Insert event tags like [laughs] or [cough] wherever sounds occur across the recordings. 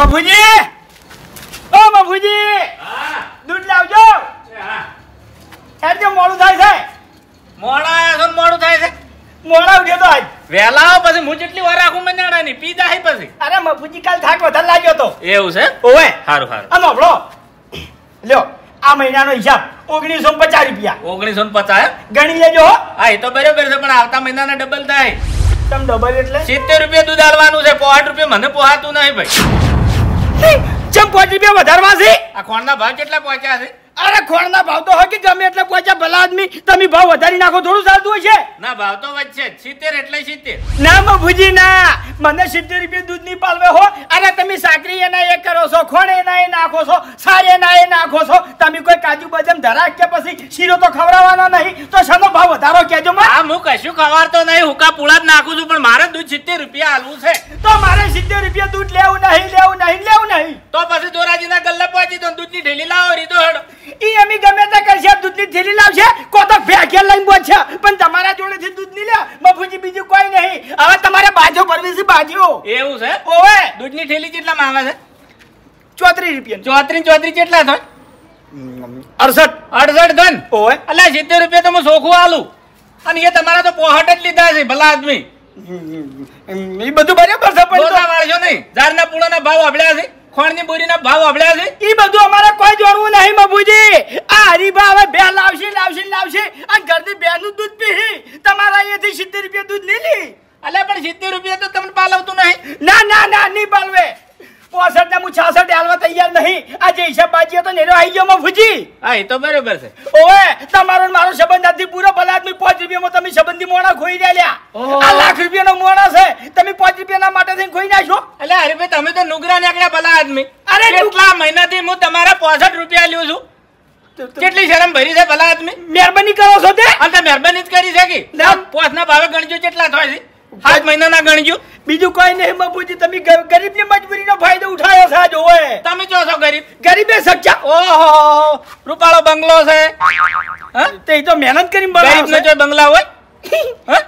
મફુજી ઓ મફુજી દૂધ લાવજો હેડજો મોડું થાય છે મોડા આયા છો ને મોડું થાય છે મોડા ઉઠ્યો તો આજ વહેલા આવો પછી હું જેટલી વાર રાખું મને નહીં પી જાય પછી અરે મફુજી કાલ થાક વધારે લાગ્યો તો એવું છે ઓવે સારું સારું આ નોભળો લ્યો આ મહિનાનો હિસાબ ઓગણીસો પચાસ રૂપિયા ઓગણીસો પચાસ ગણી લેજો હો હા એ તો બરોબર છે પણ આવતા મહિનાના ડબલ થાય તમ ડબલ એટલે સિત્તેર રૂપિયા દૂધ આલવાનું છે પોહાટ રૂપિયા મને પોહાતું નહીં ભાઈ ચમ પાંચ રૂપિયા વધારવા છે? આ ખોણના ભાવ કેટલા પહોંચ્યા છે? અરે ખોણના ભાવ તો હોય કે ગમે એટલે પહોંચ્યા ભલા આદમી તમે ભાવ વધારી નાખો થોડું ચાલતું હોય છે. ના ભાવ તો વચ્ચે સિત્તેર એટલે સિત્તેર. ના મફુજી ના. મને સિત્તેર રૂપિયા દૂધની પાલવે હો. અરે તમે સાકરી એના એ કરો છો ખોણ એના એ નાખો છો સાર એના એ નાખો છો. તમે કોઈ કાજુ બદામ ધરાક કે પછી શીરો તો ખવડાવવાનો નહીં. તો શાનો ભાવ વધારો કેજો માં હા હું કશું ખવારતો નહીં. હુકા પુળા જ નાખું છું પણ મારે દૂધ સિત્તેર રૂપિયા આલવું છે. તો મારે સિત્તેર રૂપિયા દૂધ લેવું નહીં લેવું નહીં લેવું નહીં. તો પછી દોરાજીના ગલ્લે પહોંચી તો દૂધની ઢેલી લાવો રીતો હેડો. ઈ અમે ગમે તે કરશે દૂધની થેલી લાવશે કો તો ફેંકે લઈને બોલશે. પણ તમારા જોડેથી દૂધ નહીં લે મફુજી બીજું કોઈ નહીં. હવે તમારે બાજો ભરવી છે બાજો એવું છે? ઓવે. દૂધની ઠેલી કેટલામાં આવે છે? ચોત્રીસ રૂપિયા ચોત્રીસ ચોત્રીસ કેટલા થાય? અડસઠ. અડસઠ ઘન ઓવે. અલ્યા સિત્તેર રૂપિયા તો હું સોખું આલું. અને એ તમારા તો પોહટ જ લીધા છે ભલા આદમી. એ બધું બરાબર છે પણ વાળશો નહીં. ઝાડના પૂળાના ભાવ અભળ્યા છે. ખોણની બોરીના ભાવ અભળ્યા છે? ઈ બધું અમારે કોઈ જોડવું નહીં બાબુજી આ હરીભા હવે બે લાવશે લાવશે લાવશે. અને ઘરની બેનું દૂધ પીહી. તમારા અહીંયાથી સિત્તેર રૂપિયા દૂધ લીલી અલ્યા પણ સિત્તેર રૂપિયા તો તમને પાલવતું નહીં. ના ના ના નહીં પાલવે. પોસઠ ને હું છાસઠ હાલવા તૈયાર નહીં. આ જે હિસાબ બાજી હતો ને એનો આવી ગયો મફુજી હા એ તો બરોબર છે. ઓએ તમારો ને મારો સંબંધ નથી પૂરો ભલા આદમી પાંચ રૂપિયામાં તમે સંબંધી મોણા ખોઈ રહ્યા. આ લાખ રૂપિયાનો મોણા છે. તમે પાંચ રૂપિયાના માટે થઈને ખોઈ નાખશો? અરે ભાઈ તમે તો નુગરા નીકળ્યા ભલા આદમી. અરે કેટલા મહિનાથી હું તમારા પોસઠ રૂપિયા લ્યો છું? કેટલી શરમ ભરી છે ભલા આદમી? મહેરબાની કરો છો તે? અને મહેરબાની જ કરી છે કે? ના. પોસના ભાવે ગણજો કેટલા થાય છે? સાત મહિનાના ગણજો બીજું કોઈ નહીં બાપુજી તમે ગરીબની મજબૂરીનો ફાયદો ઉઠાયો છે આજ ઓએ તમે જો છો ગરીબ? ગરીબે સચ્ચા? ઓહો રૂપાળો બંગલો છે. હા? તે તો મહેનત કરીને ગરીબ બનાવશે જો બંગલા હોય? હા?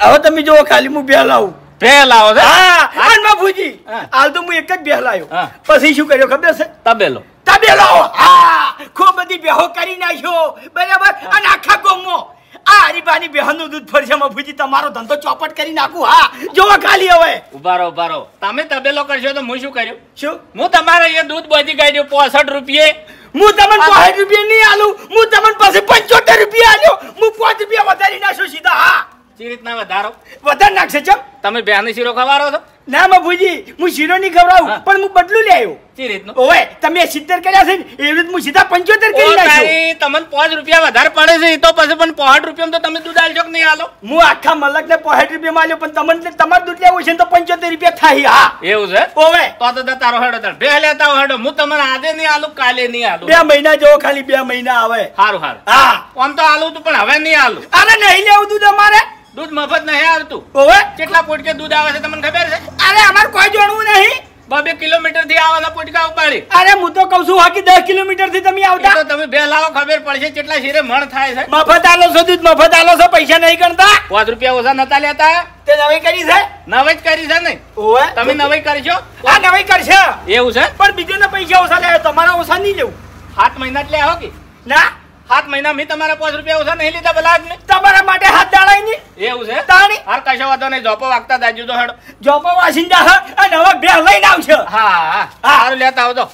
હવે તમે જો ખાલી હું બે લાવું ભે લાવો છે? હા અને બાપુજી હાલ તો હું એક જ બે લાવ્યો પછી શું કર્યો ખબર છે? તબેલો. તબેલો હા. ખૂબ બધી બેહો કરી નાખ્યો. બરાબર? અને આખા ગામમાં. આ હરીબાની બહેનનું દૂધ ફરશે મફુજી તમારો ધંધો ચોપટ કરી નાખું હા. જોવો ખાલી હવે. ઊભા રહો ઊભા રહો. તમે તબેલો કરશો તો હું શું કર્યું? શું? હું તમારે અહીંયા દૂધ બધી કાઢ્યું પોસઠ રૂપિયે. હું તમને પાંચ રૂપિયા નહીં આલું. હું તમને પાસે પંચોતેર રૂપિયા આલ્યો. હું પાંચ રૂપિયા વધારી નાખું સીધા હા. જે રીતના વધારો? વધારે નાખશે ચમ. તમે બેહાની શીરો ખવારો છો? ના મફુજી હું શીરો નહીં ખવડાવું પણ હું બદલું લે આવ્યો. સી રીતનું? ઓવે તમે સિત્તેર કર્યા છે ને એવી રીતે હું સીધા પંચોતેર કરી નાખ્યો. તમને પાંચ રૂપિયા વધારે પડે છે એ તો પછી પણ પોહઠ રૂપિયા તો તમે દૂધ આલજો કે નહીં આલો? હું આખા મલક ને પાંઠ રૂપિયા આલ્યો પણ તમને તમારે દૂધ લેવું છે તો પંચોતેર રૂપિયા થાય હા. એવું છે? ઓવે. તો તો તારો હેડો તાર બે લેતા હેડો. હું તમને આજે નહીં આલું કાલે નહીં આલુ. બે મહિના જેવો ખાલી બે મહિના આવે. સારું સારું હા. આમ તો આલુ તું પણ હવે નહીં આલુ. અરે નહીં લેવું દૂધ અમારે. દૂધ મફત નહીં આવતું. ઓવે. કેટલા પોટકે દૂધ આવે છે તમને ખબર છે? અરે અમાર કોઈ જોડવું નહીં. બબે કિલોમીટરથી આવવાના પોટકા ઉપાડી. અરે હું તો કઉ છું બાકી દસ કિલોમીટરથી તમે આવતા. તો તમે બે લાવો ખબર પડશે કેટલા શીરે મણ થાય છે. મફત આલો છો દૂધ મફત આલો છો પૈસા નહીં ગણતા. પાંચ રૂપિયા ઓછા નતા લેતા. તે નવી કરી છે? નવી જ કરી છે ને. ઓવે. તમે નવાઈ કરશો? આ નવી કરશે. એવું છે? પણ બીજોના પૈસા ઓછા લે તમારા ઓછા નહીં લેવું. સાત મહિના જ લે આવો કે. ના. સાત મહિના મેં તમારા પાંચ રૂપિયા ઓછા નહીં લીધા પેલા આદમી તમારા માટે હાથ દાડાય નહીં? એવું છે? તાણી? હાર કશો વાંધો નહીં જોપો વાગતા દાજુ તો હેડો. જોપો જા હા અને હવે બે લઈને આવશે હા હા સારું લેતા આવજો.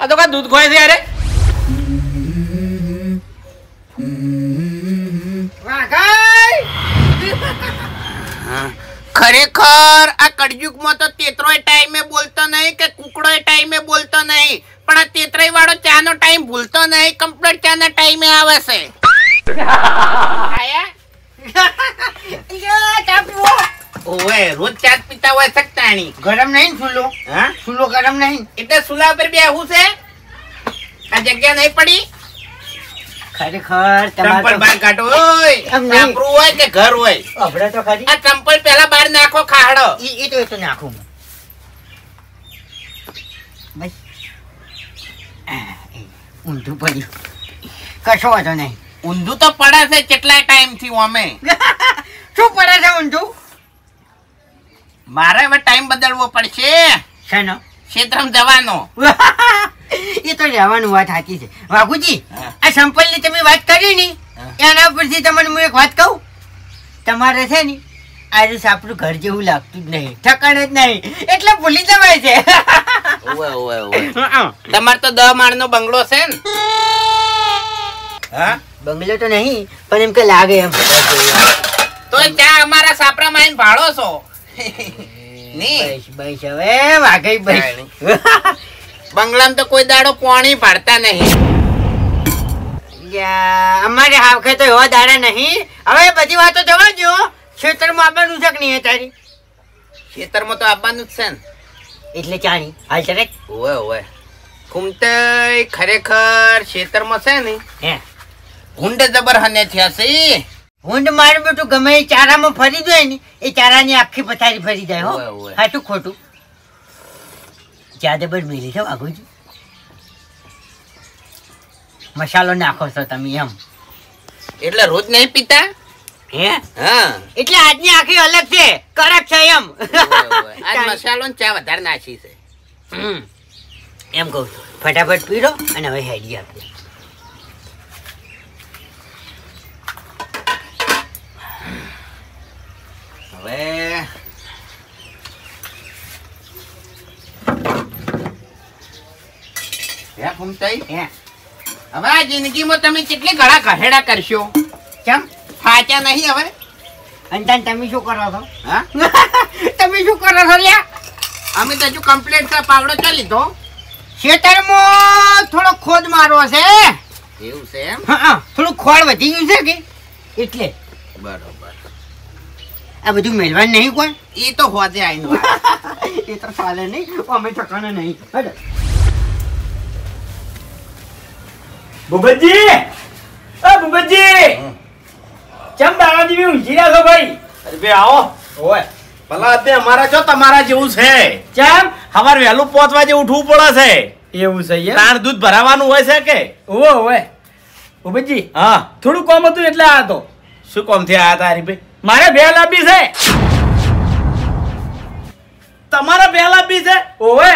આ તો કા દૂધ ખોય છે યારે ખરેખર આ કળયુગમાં તો તેતરોય ટાઈમે બોલતો નહીં કે કુકડોય ટાઈમે બોલતો નહીં. પણ આ તેત્રય વાળો ચાનો ટાઈમ ભૂલતો નહીં કમ્પ્લીટ ચાના ટાઈમે આવે છે? ઓવે રોજ ચા પીતા હોય સકતાણી. ગરમ નહીં સુલો હા? સુલો ગરમ નહીં. એટલે સુલા પર બેહું છે? આ જગ્યા નહીં પડી? ખરેખર ચંપલ બહાર કાઢો ઓય! એમ હોય કે ઘર હોય? અભડે તો ખરી. આ ચંપલ પેલા બહાર નાખો ખાડો ઈ ઈ તો એ તો નાખું હું. બસ. આ, એ, ઊંધું પડ્યું. કશો વાંધો નહીં. ઊંધું તો પડે છે કેટલા ટાઈમથી અમે. [laughs] શું પડે છે ઊંધું? મારે હવે ટાઈમ બદલવો પડશે. શેનો? ક્ષેત્રમાં જવાનો. [laughs] એ તો રહેવાનું વાત સાચી છે. વાઘુજી. આ સંપલની તમે વાત કરી ને એના પરથી તમને હું એક વાત કહું? તમારે છે ને આજે આપણું ઘર જેવું લાગતું જ નહીં. ઠકાણ જ નહીં. એટલે ભૂલી જવાય છે. [laughs] તમાર તો દહ માળ નો બંગલો છે ને? હા? બંગલો તો નહીં પણ એમ કે લાગે એમ. તો ત્યાં અમારા સાપરામાં માં ભાડો છો. નહીં? બસ બસ હવે વાઘઈ બસ. [laughs] બંગલામાં તો કોઈ દાડો પાણી પાડતા નહીં. અમારે હાવખે તો એવા દાડા નહીં. હવે બધી વાતો જવા દો ખેતરમાં આવવાનું છે કે નહીં તારી ખેતરમાં તો આવવાનું જ છે ને. એટલે ચાણી હાલ ચરે ઓવે ઓવે. ઘૂમતઈ ખરેખર ખેતરમાં છે ને. હે. હુંડ જબર હને થયા છે હુંડ મારું બેટું ગમે એ ચારામાં ફરી જાય ને એ ચારાની આખી પથારી ફરી જાય હો. સાચું ખોટું. જ્યાદા બળ મેલી છે વાઘુજી મસાલો નાખો છો તમે એમ. એટલે રોજ નહીં પીતા? હે? હા. એટલે આજની આખી અલગ છે કડક છે એમ. ઓવે, ઓવે. આજ મસાલો ને ચા વધારે નાખી છે. એમ કહું ફટાફટ પીરો અને હવે હેડી આપીએ હવે હે ઘૂમતઈ હે હવે આ જિંદગીમાં તમે કેટલી ઘણા કહેડા કરશો? કેમ? થાચા નહીં હવે? અને તાન તમે શું કરો છો? હા? [laughs] તમે શું કરો છો લ્યા? અમે તો હજુ કમ્પ્લેટ પાવડો ચાલી લીધો. ખેતરમાં થોડો ખોદ મારવો છે એવું છે એમ? હા થોડું ખોળ વધી ગયું છે કે? એટલે. બરોબર. આ બધું મેળવાનું નહીં કોઈ? એ તો આઈને વાત. એ તો ચાલે નહીં. અમે ચકાને નહીં. ભૂપતજી અ ભૂપતજી ચમ દાડા બી ઊંઘી રહ્યા છો ભાઈ? અરે બે આવો. ઓય ભલા તે અમારા જો તમારા જેવું છે. ચમ? અમારે વહેલું પહોંચવા વાગે ઉઠવું પડે છે. એવું છે યાર તાણ દૂધ ભરાવાનું હોય છે કે? ઓવે ઓવે. ભૂપતજી હા. થોડું કોમ હતું એટલે આ તો. શું કોમથી આયા તા હરીભાઈ મારે બે લાંબી છે. તમારા બે લાંબી છે? ઓવે.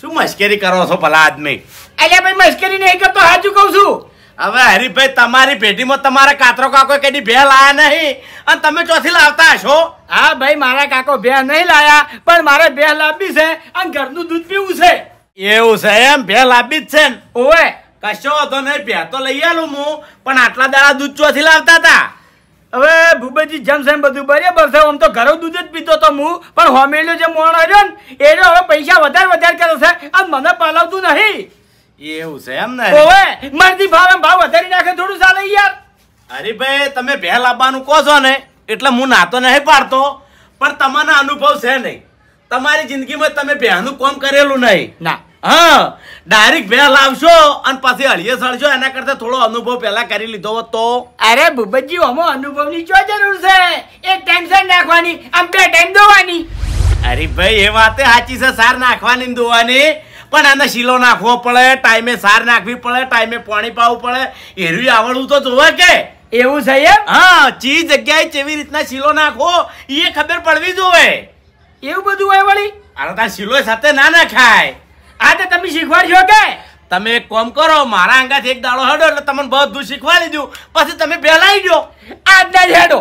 શું મશ્કરી કરો છો ભલા આદમી? અલ્યા ભાઈ મશ્કરી નહીં કરતો હાજુ કહું છું. હવે હરીભાઈ તમારી પેઢીમાં તમારા કાતરો કાકો કદી બે લાયા નહીં. અને તમે ચોથી લાવતા હશો? હા ભાઈ મારા કાકો બે નહીં લાયા પણ મારે બે લાંબી છે અને ઘરનું દૂધ પીવું છે. એવું છે એમ? બે લાંબી જ છે ને? ઓવે. કશો તો નહીં બે તો લઈ આલું હું પણ આટલા દાડા દૂધ ચોથી લાવતા હતા. હવે ભૂપેજી જેમ એમ બધું બરાબર છે આમ તો ઘરો દૂધ જ પીતો તો હું પણ હોમેલો જે મોણ આવ્યો ને એનો હવે પૈસા વધારે વધારે કરે છે અને મને પાલવતું નહીં. એવું છે એમ ને? ઓવે મરજી ભાવ એમ ભાવ વધારી નાખે થોડું ચાલે યાર. હરીભાઈ તમે બે લાવવાનું કહો છો ને એટલે હું નાતો નહીં પાડતો. પણ તમારો અનુભવ છે નહીં. તમારી જિંદગીમાં તમે બેહનું કોમ કરેલું નહીં. ના. હા ડાયરેક્ટ બે લાવશો અને પછી હળીએ સળશો એના કરતા થોડો અનુભવ પહેલા કરી લીધો હોત તો. અરે ભૂપતજી આમાં અનુભવની શું જરૂર છે? એક ટેન્શન નાખવાની આમ બે ટાઈમ દોવાની. અરે ભાઈ એ વાતે સાચી છે સાર નાખવાની દોવાની. પણ આને શીલો નાખવો પડે ટાઈમે સાર નાખવી પડે ટાઈમે પાણી પાવું પડે. એરવી આવડવું તો જોવે કે? એવું છે એમ? હા ચી જગ્યાએ કેવી રીતના શીલો નાખવો એ ખબર પડવી જોવે. એવું બધું હોય વળી? અરે તાર શીલો સાથે ના નાખાય. આ તો તમે શીખવાડશો કે? તમે એક કોમ કરો મારા અંગાથી એક દાડો હડો એટલે તમને બધું શીખવાડી દઉં. પછી તમે બેલાઈ દો આજના જ હેડો.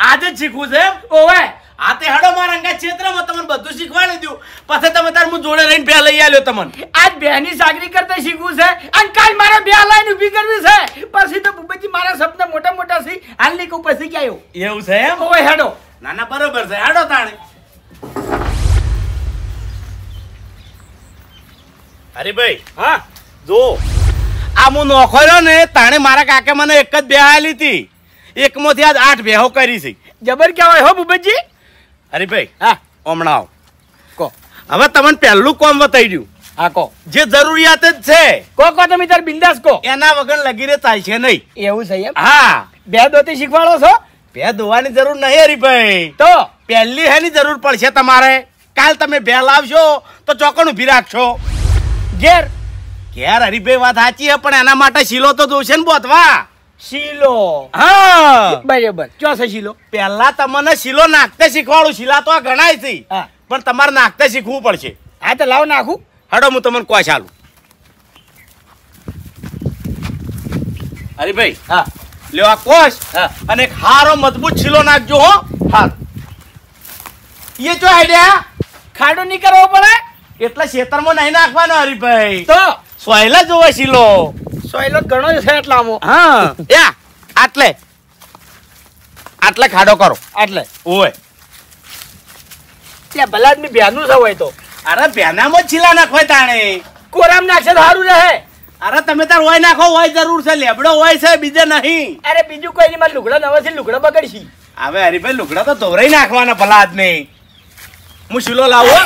આજે જ શીખવું છે ઓવે. આ તે હડો મારા અંગા ક્ષેત્રમાં તમને બધું શીખવાડી દઉં. પછી તમે તાર હું જોડે રહીને બે લઈ આલ્યો તમને. આજ બેની સાગરી કરતા શીખવું છે. અને કાલ મારે બે લાઈન ઊભી કરવી છે. પછી તો બુબજી મારા સપના મોટા મોટા છે. હાલ નહીં કહું પછી ક્યાં એવું છે એમ? ઓવે હેડો. ના ના બરોબર છે. હેડો તાણે. અરે ભાઈ હા? જો. આ હું નોખર્યો ને તાણે મારા કાકે મને એક જ બે આલી હતી. એકમાંથી આજ આઠ બેહો કરી છે. જબર કહેવાય હો ભૂપતજી હરીભાઈ હા. હમણાં આવો. કો. હવે તમને પહેલું કોમ બતાવી દઉં. હા કો. જે જરૂરિયાત જ છે. કો કો તમે તાર બિંદાસ કો. એના વગર લગીરે ચાલશે નહીં. એવું છે એમ? હા. બે દોતી શીખવાડો છો? બે ધોવાની જરૂર નહીં હરીભાઈ. તો? પહેલી હેની જરૂર પડશે તમારે. કાલ તમે બે લાવશો તો ચોકણ ઊભી રાખશો. ઘેર. ઘેર હરીભાઈ વાત સાચી છે પણ એના માટે શીલો તો જોશે ને બોધવા શીલો. હા. બરાબર. ક્યાં છે શીલો? પહેલા તમને શીલો નાખતે શીખવાડું. શીલા તો આ ગણાય છે. પણ તમારે નાખતે શીખવું પડશે. હા તો લાવ નાખું. હડો હું તમને કોશ અરે હરીભાઈ હા. લ્યો આ કોશ હા. અને એક હારો મજબૂત શીલો નાખજો હો. હા એ જો આઈડિયા. ખાડો નહીં કરવો પડે? એટલે ખેતરમાં નહીં નાખવાનો હરીભાઈ. તો? સોયલા જોવે છીલો સોયલો ઘણો છે એટલામાં હા. યા આટલે. આટલે ખાડો કરો. એટલે ઓય. ત્યાં ભલા આદમી ભ્યાનું છે હોય તો. અરે બેનામાં જ છીલા નાખવાય તાણે. કોરામ નાખશે તો સારું રહે. અરે તમે તાર હોય નાખો હોય જરૂર છે. લેબડો હોય છે બીજે નહીં. અરે બીજું કોઈ નહીં મારે લુગડા નવાથી લુગડા બગડશી. હવે હરીભાઈ લુગડા તો ધોરાઈ નાખવાના ભલા આદમી હું શીલો લાવો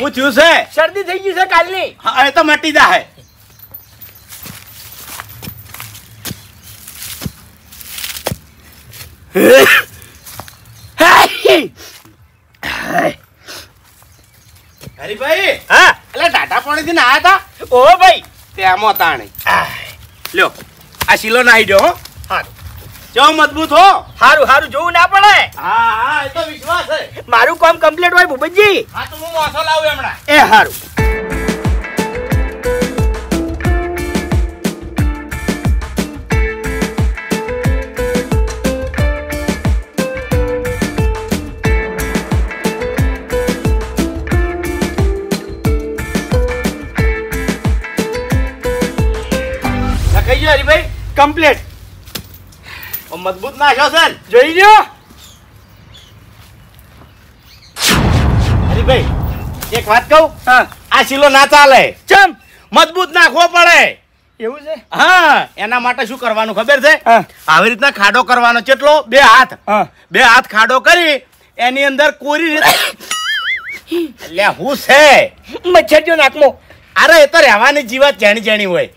હું થયું છે? શરદી થઈ ગઈ છે કાલની. હા એ તો મટી જાય હરીભાઈ હા? એટલે ટાટા પાણીથી ના હતા? ઓ ભાઈ તેમાં તાણે. લ્યો આ શીલો નાઈ દો હો. જો મજબૂત હો. હારું હારું જોવું ના પડે. હા હા એ તો વિશ્વાસ છે. મારું કામ કમ્પ્લીટ હોય ભૂપતજી? હા તો હું મોસો લાવું હમણાં. એ હારું. કમ્પ્લીટ મજબૂત નાખ્યો છે જોઈ લ્યો. હરીભાઈ એક વાત કહું? આ શીલો ના ચાલે. ચમ. મજબૂત નાખવો પડે. એવું છે? હા એના માટે શું કરવાનું ખબર છે? આવી રીતના ખાડો કરવાનો કેટલો? બે હાથ. બે હાથ ખાડો કરી એની અંદર કોરી એટલે હું છે? મચ્છર જો નાકમો અરે એ તો રહેવાની જીવાત જેણી જેણી હોય.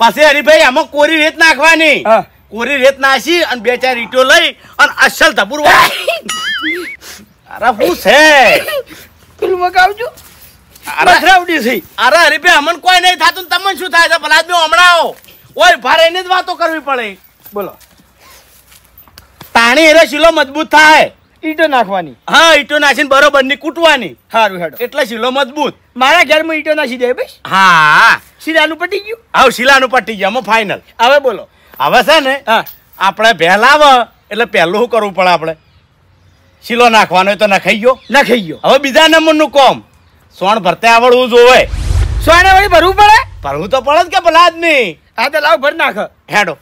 પછી હરીભાઈ આમાં કોરી રેત નાખવાની. કોરી રેત નાસી અને બે ચાર ઈટો લઈ અને અસલ ધપુર અરે હું છે? પેલું મગાવજો. અરે છે. અરે અમન કોઈ નહીં થતું તમને શું થાય છે? ભલા આદમી હમણાં આવો. ઓય ભારે જ વાતો કરવી પડે. બોલો. તાણી એનો શીલો મજબૂત થાય. ઈટો નાખવાની. હા ઈટો નાખીને બરોબરની કૂટવાની. સારું હેડો. એટલે શીલો મજબૂત. મારા ઘરમાં ઈટો નાખી દે ભાઈ? હા. શીલાનું પટી ગયું? હવે શીલાનું પટી ગયા. ફાઇનલ હવે બોલો. હવે છે ને આપણે આવે એટલે પહેલું શું કરવું પડે આપણે? શીલો નાખવાનો હોય તો નખાઈ ગયો. નખાઈ ગયો. હવે બીજા નંબરનું કોમ. સોણ ભરતે આવડવું જોવે. સોના વળી ભરવું પડે? ભરવું તો પડે જ કે ભલા આદમી? હા તો લાવ ભર નાખ. હેડો.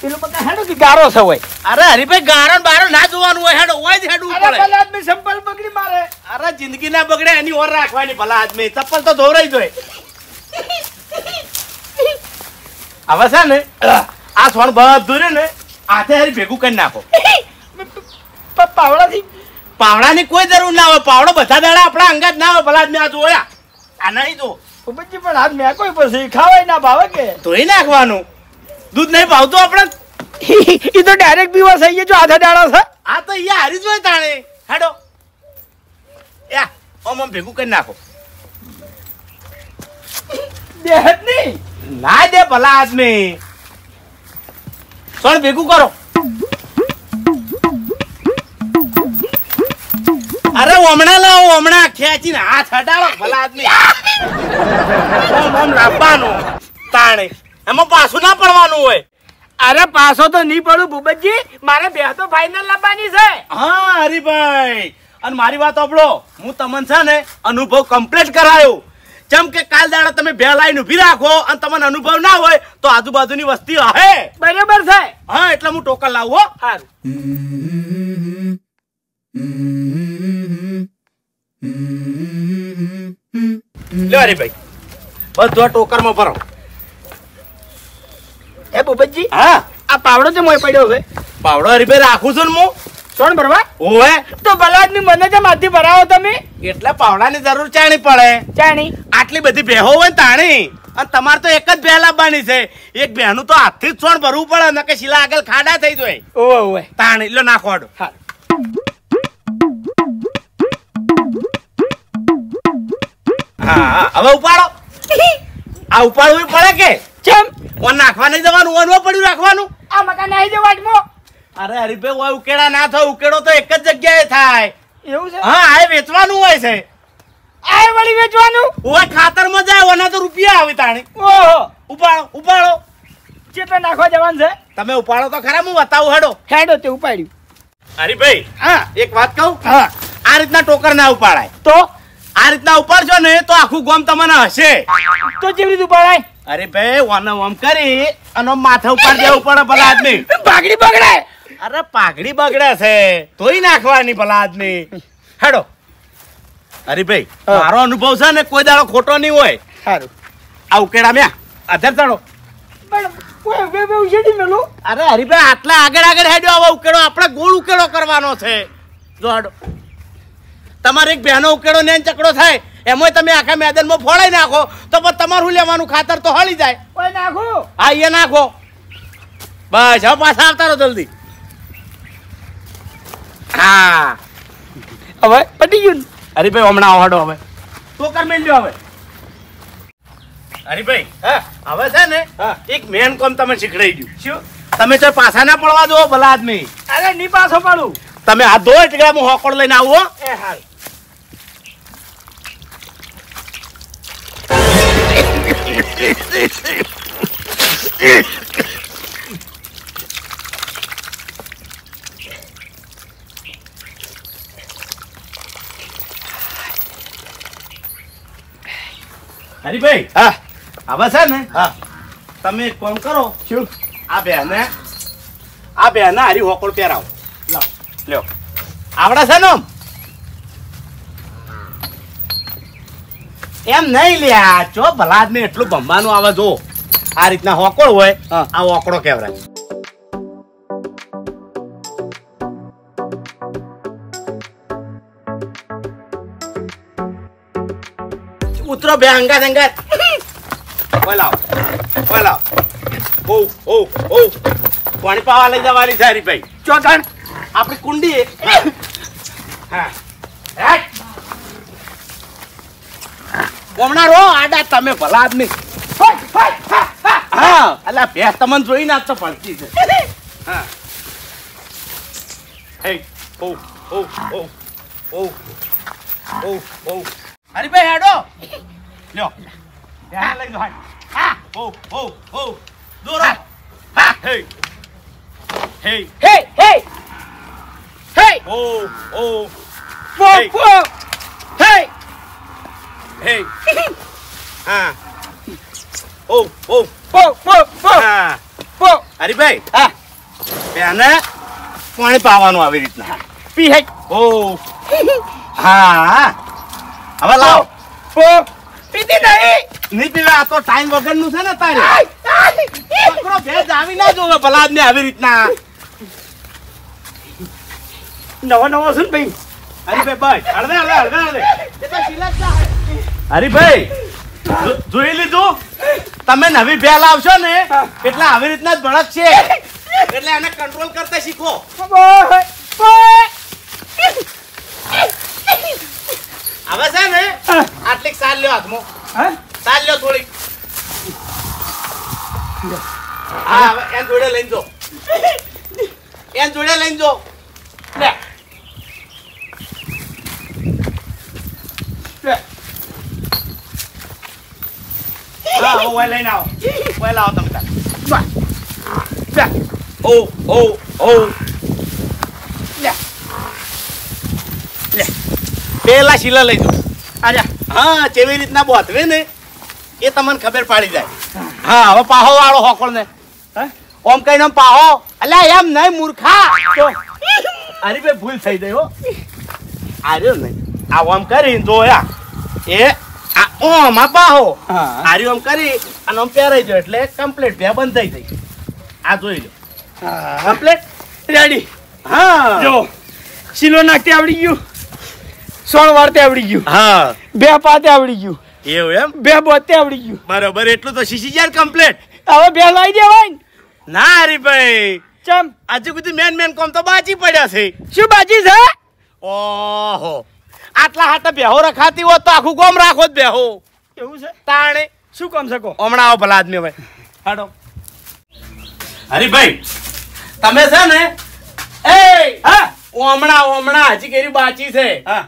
પેલું બધા હેડો કે ગારો છે હોય? અરે હરીભાઈ ગારો બારો ના જોવાનું હોય હેડો હોય જ હેડવું પડે. પેલા આદમી સંપલ મારે. અરે જિંદગી ના બગડે એની ઓર રાખવાની ભલા આદમી. ચપ્પલ તો ધોરાઈ જોય હવે છે ને આ સોણ બધું ને હાથે હારી ભેગું કરી નાખો. પાવડાથી? પાવડાની કોઈ જરૂર ના હોય. પાવડો બધા દાડા આપણા અંગાત ના હોય ભલા મેં આ જોયા. આ નહીં જો. ઉપરથી પણ હાથ મેં કોઈ પછી ખાવાય ના ભાવે કે? ધોઈ નાખવાનું. દૂધ નહીં ભાવતું આપણે? એ તો ડાયરેક્ટ પીવા થઈ ગયો જો આધા દાડા છે. આ તો અહીંયા હારી હોય તાણે. હેડો. યા ઓમ ઓમ ભેગું કરી નાખો. દેહત નહીં. ના દે ભલા આદમી. સોણ ભેગું કરો. અરે હમણાં લાવો હમણાં ખેંચીને હાથ હટાડો ભલા આદમી. ઓમ ઓમ લાવવાનું તાણે. એમાં પાછું ના પડવાનું હોય. અરે પાછો તો નહીં પડું ભૂપતજી. મારે બે તો ફાઇનલ લાવવાની છે. હા હરીભાઈ. અને મારી વાત આપણો હું તમને છે ને અનુભવ કમ્પ્લીટ કરાયો. જેમ કે કાલ દાડા તમે બે લાઈન ઊભી રાખો અને તમને અનુભવ ના હોય તો આજુબાજુની વસ્તી હે. બરાબર છે. હા એટલે હું ટોકન લાવું હો. સારું લ્યો હરીભાઈ બધો ટોકરમાં ભરો. એ ભૂપતજી હા. આ પાવડો છે મોય પડ્યો છે? પાવડો હરીભાઈ રાખું છું ને હું. સોણ ભરવા? ઓવે. તો ભલાદની મને જ માથી ભરાવો તમે. એટલે પાવડાની જરૂર ચાણી પડે. ચાણી. આટલી બધી બેહો હોય તાણી. અને તમારે તો એક જ બે લાવવાની છે. એક બેહનું તો હાથથી જ સોણ ભરવું પડે કે શીલા આગળ ખાડા થઈ જાય. ઓવે ઓવે. તાણી લો નાખો હા. હવે ઉપાડો. આ ઉપાડવું પડે કે? કેમ ઓન નાખવા નહીં જવાનું ઓનવા પડ્યું રાખવાનું. આ મકાન આવી જવાનું વાટમાં અરે હરીભાઈ હોય ઉકેડા ના થાય ઉકેડો તો એક જ જગ્યાએ થાય. એવું છે? હા આ વેચવાનું હોય છે. આ વળી વેચવાનું? ઓય ખાતરમાં જાય ઓના તો રૂપિયા આવે તાણી. ઓહો. ઉપાડો ઉપાડો. ચેટલા નાખવા જવાનું છે? તમે ઉપાડો તો ખરા હું બતાવું હેડો. હેડો તે ઉપાડ્યું. હરીભાઈ હા. એક વાત કહું? હા. આ રીતના ટોકર ના ઉપાડાય. તો? આ રીતના ઉપાડશો ને તો આખું ગોમ તમને હશે. તો જેવી રીતે ઉપાડાય? અરે ભાઈ ઓનો ઓમ કરી અને માથા ઉપર દેવું પડે ભલા આદમી. ભાગડી બગડાય. અરે પાઘડી બગડે છે. તોય નાખવાની ભલા આદમી. હેડો. અરે ભાઈ મારો અનુભવ છે ને કોઈ દાડો ખોટો નહીં હોય. સારું. આ ઉકેડા મ્યા. ઉછેડી મેલું? અરે હરીભાઈ આટલા આગળ આગળ હેડ્યો આવો ઉકેડો. આપણે ગોળ ઉકેડો કરવાનો છે. જો હેડો. તમારે એક બહેનો ઉકેડો ને ચકડો થાય. એમાંય તમે આખા મેદાનમાં ફોડાઈ નાખો. તો પણ તમારું લેવાનું ખાતર તો હળી જાય. નાખો. હા એ નાખો. બસ હવે પાછા આવતા રહો જલ્દી. હા હવે પટી ગયું ને? હરીભાઈ હમણાં આવડો હવે તો કર મેલ લ્યો હવે હરીભાઈ હા હવે છે ને હા. એક મેન કોમ તમે શીખડાઈ દઉં શું તમે તો પાછા ના પડવા દો ભલા આદમી અરે ની પાછો પડું તમે આ દો એટલે હું હોકડ લઈને આવું એ હાલ હરીભાઈ હા. હવે છે ને? હા. તમે એક કામ કરો. શું? આ બેને આ બેને હારી હોકળ પહેરાવો. લો લ્યો. આવડે છે ને આમ? એમ નહીં લ્યા ચો ભલાદ ને એટલું ભમવાનું આવે જો. આ રીતના હોકળ હોય. આ હોકળો કહેવાય. ઉતરો બે અંગાત અંગાત ઓય લાવ ઓય લાવ ઓ ઓ ઓ પાણી પાવા લઈ જવાની છે હરીભાઈ ચોકણ આપણી કુંડી હા. હમણાં રો આડા તમે ભલા આદમી હા અલા ભેંસ તમને જોઈ ના તો પડતી છે. હા. હે ઓ ઓ ઓ ઓ ઓ ઓ હરીભાઈ હેડો. લ્યો ધ્યાન લઈ જાઓ હા ઓ ઓ ઓ દોરો હા હે હે હે હે હે ઓ ઓ પો Hey. પો હે હે હા ઓ ઓ પો પો પો હા પો હરીભાઈ હા બેને પાણી પાવાનું આવી રીતના પી હે ઓ હા હવે લાવ પો પીતી નહીં. નહીં પીવે આ તો ટાઈમ વગરનું છે ને તારે. છોકરો ભેજ આવી ના જોવે ભલાદ ને આવી રીતના. નવો નવો છે ને ભાઈ. હરીભાઈ ભાઈ હળવે હળવે હળવે. હરીભાઈ જોઈ લીધું? તમે નવી ભેલ આવશો ને એટલે આવી રીતના જ ભડક છે. એટલે એને કંટ્રોલ કરતા શીખો. હવે છે ને આટલી સાલ લ્યો હાથમાં. હે? સાલ લ્યો થોડીક. હા હવે એન જોડે લઈને જો. એન જોડે લઈને જો. લે. હા ઓય લઈને આવો. ઓય લાવો તમે. ઓ ઓ ઓ લે. લે પેલા શીલા લઈ દો આજા. હા જેવી રીતના બોતવે ને એ તમને ખબર પાડી જાય. હા. હવે પાહો વાળો હોકળ ને ઓમ કઈ નામ પાહો. અલ્યા એમ નહીં મૂર્ખા. અરે ભાઈ ભૂલ થઈ ગઈ હો. આર્યો નહીં. આ ઓમ કરીને જોયા એ આ ઓમ આ પાહો. હા. આર્યો ઓમ કરી અને ઓમ પહેરાઈ ગયો એટલે કમ્પ્લીટ બે બંધ થઈ ગઈ આ જોઈ લો. હા. કમ્પ્લીટ રેડી હા. જો. શીલો નાખતી આવડી ગયું. સોણ વાળતે આવડી ગયું. હા. બે પાતે આવડી ગયું. એવું એમ? બે બોતે આવડી ગયું. બરોબર એટલું તો શીશી જાય કમ્પ્લીટ હવે બે લાવી દેવાય ને. હરીભાઈ ચમ. આજે બધું મેન મેન કોમ તો બાજી પડ્યા છે. શું બાજી છે? ઓહો. આટલા હાથે બેહો રખાતી હોત તો આખું ગોમ રાખો જ બેહો. એવું છે? તાણે. શું કામ શકો હમણાં આવો ભલા આદમી ભાઈ હાડો. હરીભાઈ તમે છે ને એ! હા હમણાં હમણાં હજી કેરી બાચી છે. હા.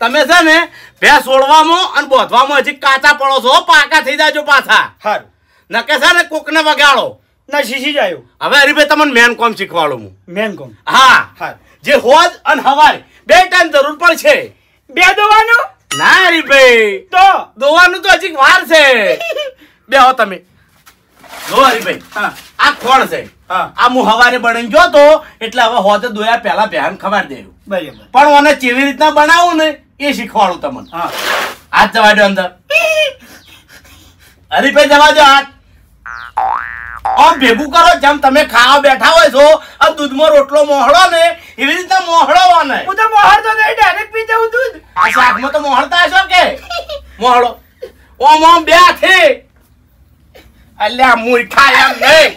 તમે છે ને ભેંસ છોડવામાં અને બોધવામાં હજી કાચા પડો છો પાકા થઈ જાજો પાછા. સારું નકે છે ને કોકને વગાડો. ના શીશી જાયો હવે હરીભાઈ તમને મેન કોમ શીખવાડું હું. મેન કોમ. હા. હા જે હોજ અને હવાય બે ટાઈમ જરૂર પડશે બે દોવાનું? ના હરીભાઈ. તો? દોવાનું તો હજી વાર છે. [laughs] બે હો તમે. જો હરીભાઈ હા. આ કોણ છે. આ હું હવારે બની ગયો તો એટલે હવે હોતે દોયા પહેલા બહેન ખબર દેવું બરાબર. પણ મને કેવી રીતના બનાવું ને? એ શીખવાડું તમને. હાથ જવા દો અંદર. હરીભાઈ જવા દો હાથ. આમ ભેગું કરો જેમ તમે ખાવા બેઠા હોય છો આ દૂધમાં રોટલો મોહળો ને એવી રીતે મોહળો ને હું તો મોહળતો નહીં ડાયરેક્ટ પી જાઉં દૂધ. આ શાકમાં તો મોહળતા હશો કે? મોહળો. ઓમ ઓમ બે હાથે. અલ્યા મૂર્ખા એમ નહીં.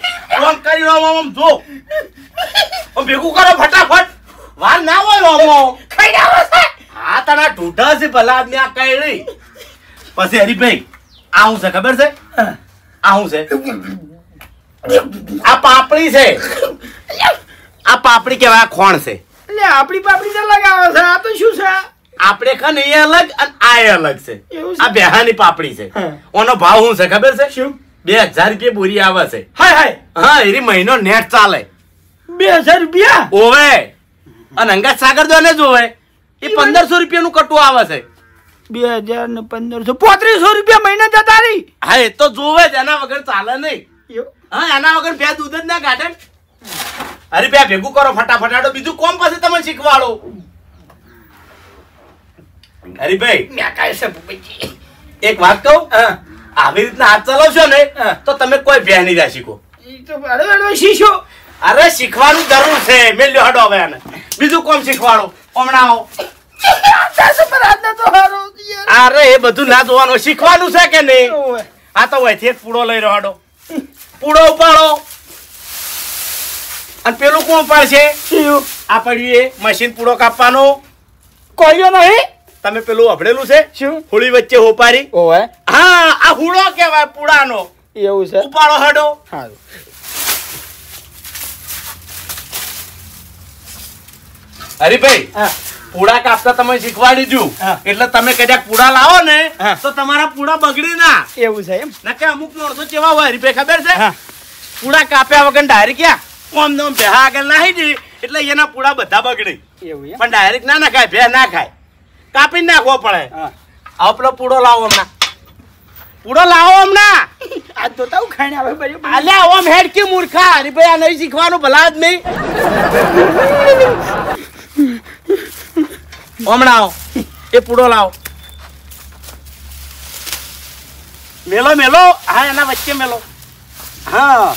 ઓમ કરી ઓમ ઓમ જો. ભેગું કરો ફટાફટ. વાર ના હોય ઓમ ઓમ. ખાઈ આવો છે હા તારા ઢૂઢા છે ભલા આદમી આ કઈ નહીં. પછી હરીભાઈ આ હું છે ખબર છે? આ હું છે? આ પાપડી છે. આ પાપડી કેવાય આ ખોણ છે. એટલે આપણી પાપડી તો લગાવે છે આ તો શું છે? આપણે ખન એ અલગ અને આ અલગ છે. આ બેહાની પાપડી છે. ઓનો ભાવ શું છે ખબર છે? શું? બે હજાર રૂપિયા બોરી આવે છે. હાય હાય. હા એરી મહિનો નેટ ચાલે. બે હજાર રૂપિયા? ઓવે. અને અંગાત સાગર દો ને જોવે એ પંદરસો રૂપિયાનું કટું આવે છે. બે હજાર ને પંદરસો. પોત્રીસો રૂપિયા મહિને જતા રહી. હા એ તો જોવે જ એના વગર ચાલે નહીં. હા એના વગર બે દૂધ જ ના ગાઢે. અરે બે ભેગું કરો ફટાફટાડો બીજું કોમ પછી તમે શીખવાડો. હરીભાઈ મેં કાય છે. એક વાત કહું? હા. આવી રીતના હાથ ચલાવશો ને તો તમે કોઈ બે નહીં જાય શીખો અરે શીખવાનું જરૂર છે. મેં લ્યો હડો હવે બીજું કોમ શીખવાડો. યાર. અરે એ બધું ના જોવાનું. શીખવાનું છે કે નહીં? આ તો વયથી એક પૂડો લઈ રહ્યો હડો. પૂડો ઉપાડો. અને પેલું કોણ ઉપાડશે? આ પડ્યું એ મશીન પૂડો કાપવાનો. કોળિયો નહીં? તમે પેલું અભડેલું છે? શું હોળી વચ્ચે હોપારી? ઓવે. હા આ હુડો કહેવાય પૂડાનો. એવું છે? ઉપાડો હડો. હરીભાઈ પૂડા કાપતા તમે શીખવાડી જુ એટલે તમે કદાચ પૂડા લાવો ને તો તમારા પૂડા બગડી ના. એવું છે એમ. નકે અમુક માણસો કેવા હોય હરીભાઈ ખબર છે? પૂડા કાપ્યા વગર ડાયરેક્ટ ક્યાં? ઓમ નોમ ભેહા આગળ નાહી દે એટલે એના પૂડા બધા બગડે. એવું એમ. પણ ડાયરેક્ટ ના ના ખાય ભે ના ખાય. કાપી નાખવો પડે. આવો પેલો પૂડો લાવો હમણાં. પૂડો લાવો હમણાં. [laughs] આ તો તાવ ખાઈને આવે ભાઈ. અલ્યા ઓમ હેડ કે મૂર્ખા. હરીભાઈ આ નહીં શીખવાનું ભલા જ નહીં [laughs] હમણાં આવો. એ પૂડો લાવો. મેલો મેલો. હા એના વચ્ચે મેલો. હા.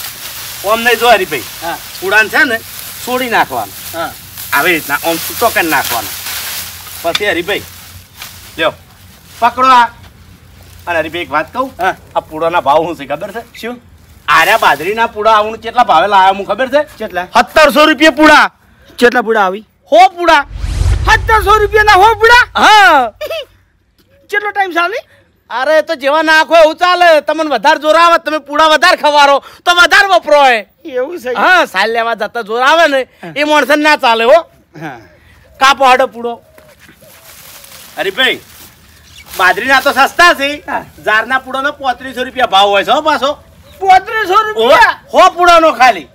ઓમ નહીં જો હરીભાઈ હા. પૂડાને છે ને છોડી નાખવાનું. હા. આવી રીતના ઓમ છૂટો કરી નાખવાનો. પછી હરીભાઈ લ્યો. પકડો આ. અને હરીભાઈ એક વાત કહું? હા. આ પૂડાના ભાવ શું છે ખબર છે? શું? આર્યા બાજરીના પૂડા આવું કેટલા ભાવે લાવ્યા હું ખબર છે? કેટલા? સત્તરસો રૂપિયા પૂડા. કેટલા પૂડા આવી? હો પૂડા. સત્તરસો રૂપિયાના હો પૂડા હા. કેટલો ટાઈમ ચાલે? અરે તો જેવા નાખો એવું ચાલે. તમને વધારે જોર આવે તમે પૂડા વધારે ખવારો તો વધારે વપરો એવું છે? હા સાલ લેવા જતા જોર આવે ને એ માણસ ના ચાલે હો. હા. કાપો હાડો પૂડો. અરે ભાઈ બાજરીના તો સસ્તા છે. હા. ઝારના પૂડાનો પોત્રીસો રૂપિયા ભાવ હોય છે હો પાછો. પોત્રીસો રૂપિયા? હો પૂડાનો ખાલી.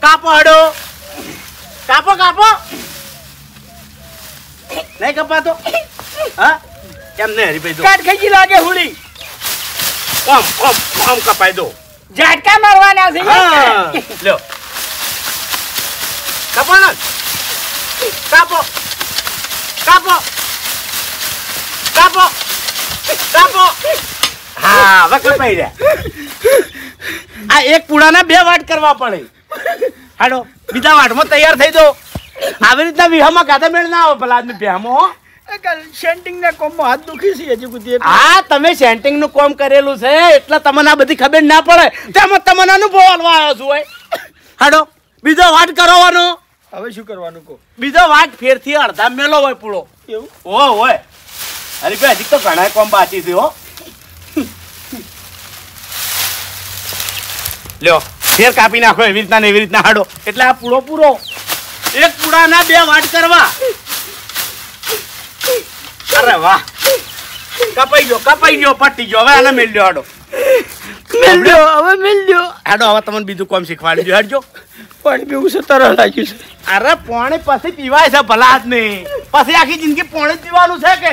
કાપો હાડો. કાપો કાપો. નહીં કપાતો? હા? એમ નહીં હરીભાઈ કાટ ખેંચી લાગે હુડી. ઓમ ઓમ ઓમ કપાઈ દો. ઝાટકા મારવાના છે હા. લ્યો. કાપો કાપો. કાપો. કાપો. કાપો. હા હવે કપાઈ રહ્યા. આ એક પૂડાના બે વાટ કરવા પડે. હાડો બીજા વાટમાં તૈયાર થઈ દો આવી રીતના વિહામાં ગાધા મેળ ના આવે ભલા આદમી ભેહમાં હો. સેન્ટિંગ ના કોમમાં હાથ દુખી છે હજી સુધી હા તમે સેન્ટિંગનું કામ કરેલું છે એટલે તમને આ બધી ખબર ના પડે. તેમાં તમને અનુભવ આલવા આવ્યો છું હોય હાડો બીજો વાટ કરવાનો? હવે શું કરવાનું કહો? બીજો વાટ ફેરથી અડધા મેલો હોય પૂળો એવું? ઓ હોય અરે ભાઈ હજી તો ઘણા કોમ બાકી છે હો. લ્યો ફેર કાપી નાખો એવી રીતના ને એવી રીતના હાડો. એટલે આ પૂળો પૂરો. એક પૂડાના બે વાટ કરવા. અરે વાહ. કપાઈ ગયો કપાઈ ગયો પટી ગયો. હવે આને મેલ્યો આડો હાડો. મેલ્યો હવે મેલ્યો હાડો હવે તમને બીજું કોમ શીખવાડી દો હાડજો. પાણી પીવું છે તરસ લાગ્યું છે. અરે પોણે પછી પીવાય છે ભલા નહીં. પછી આખી જિંદગી પોણે જ પીવાનું છે કે?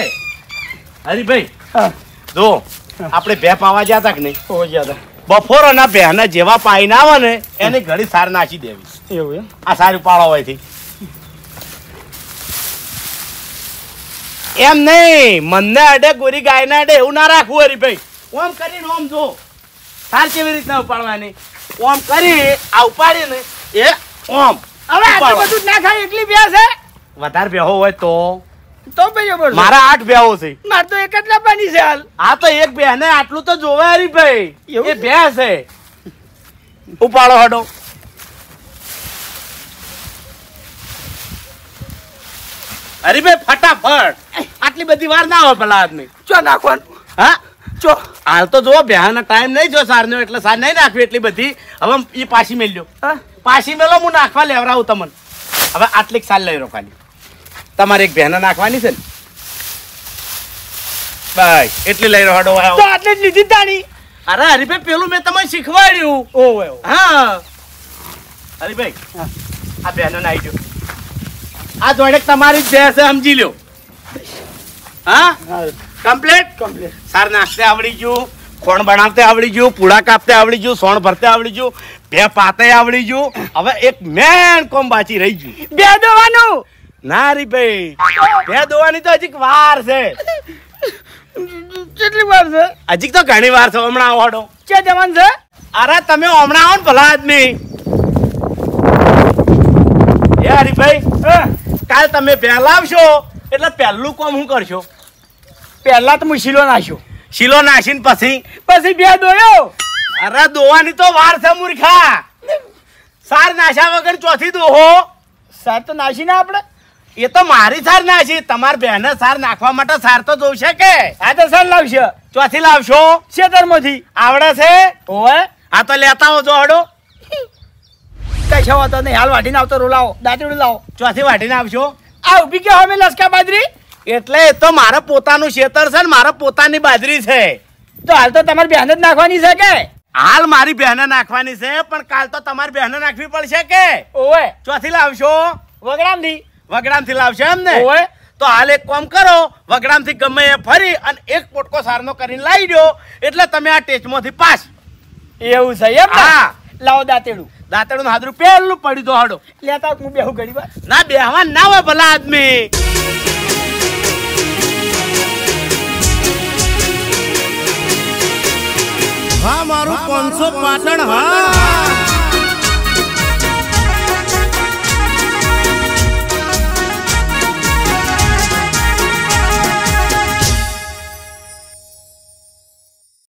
હરીભાઈ ભાઈ જો આપણે ભે પાવા જ્યાં હતા કે નહીં? હો જ્યાદા બફોરના ભેના જેવા પાઈને આવે ને એને ઘડી સાર નાખી દેવી. એવું એમ? આ પાળો હોયથી એમ નહીં મનને અડે ગોરી ગાયને અડે એવું ના રાખવું હરી ભાઈ. ઓમ કરીને ઓમ જો સાર કેવી રીતના ઉપાડવાની? ઓમ કરી આ ઉપાડી ને એ ઓમ હવે આટલું બધું ના ખાય એટલી બે છે વધારે બેહો હોય તો તો બરાબર. મારા આઠ બેહો છે. મારે તો એક જ લાવવાની છે હાલ. આ તો એક બેને આટલું તો જોવા હરીભાઈ એવું? એ બે છે. ઉપાડો હડો. ભાઈ ફટાફટ. આટલી બધી વાર ના હોય પેલા આદમી ચો નાખવાનું? હા? ચો. હાલ તો જો બેહાનો ટાઈમ નહીં જો સારનો એટલે સાર નહીં નાખવી એટલી બધી. હવે એ પાછી મેલ્યો. હા? પાછી મેલો હું નાખવા લેવરાવું તમને. હવે આટલી સાલ લઈ રહ્યો ખાલી તમારે એક બહેનો નાખવાની છે ને. બસ એટલી લઈ રહ્યો તો આટલે જ લીધી તાણી. અરે હરીભાઈ પેલું મેં તમને શીખવાડ્યું. ઓવે. હા. હરીભાઈ આ બહેનો નાઈ ગયો આ જોડે તમારી જ છે સમજી લ્યો. હા? હા. કમ્પ્લીટ કમ્પ્લીટ સાર નાસ્તે આવડી ગયું ખોણ બનાવતે આવડી ગયું પૂડા કાપતે આવડી ગયું સોણ ભરતે આવડી ગયું બે પાતે આવડી ગયું. હવે એક મેન કોમ બાચી રહી ગયું. બે દવાનું. ના રી ભાઈ બે દોવાની તો હજી વાર છે. કેટલી વાર છે? હજી તો ઘણી વાર છે હમણાં આવડો કે જવાન છે? અરે તમે હમણાં આવો ને ભલા આદમી. એ હરીભાઈ કાલ તમે પહેલા આવશો એટલે પહેલું કોમ હું કરશો? પહેલા તો હું શીલો નાખ્યો. શીલો નાખીને પછી? પછી બે દોયો. અરે દોવાની તો વાર છે મૂર્ખા. સાર નાશા વગર ચોથી દોહો. સાર તો નાશી ના આપણે. એ તો મારી સાર નાશી તમાર બહેને સાર નાખવા માટે સાર તો જોશે કે? આ તો સાર લાવશે. ચોથી લાવશો? છેતરમાંથી. આવડે છે? ઓવે. આ તો લેતા હો જો હડો. કઈ છો તો નહીં. હાલ વાટીને આવતો રોલાવો દાંતેડું લાવો. ચોથી વાટીને આવશો આ ઊભી ગયો હવે લસકા બાજરી? એટલે એ તો મારે પોતાનું ખેતર છે ને મારે પોતાની બાજરી છે. તો હાલ તો તમારી બહેન જ નાખવાની છે કે? હાલ મારી બહેને નાખવાની છે પણ કાલ તો તમારી બહેને નાખવી પડશે કે? ઓવે. ચોથી લાવશો. વગડામથી. વગડામથી લાવશે એમ ને હોય તો હાલ એક કામ કરો વગડામથી ગમે એ ફરી અને એક પોટકો સારનો કરીને લાવી દો. એટલે તમે આ ટેસ્ટમાંથી પાસ. એવું છે એમ? હા. લાવો દાંતેડું. દાંતેડું હાથરું પહેલું પડી દો હાડો. લેતા હું બેહું ઘડી વાર ના બેહવા ના હોય ભલા આદમી. હા મારું પાંચસો પાટણ હા.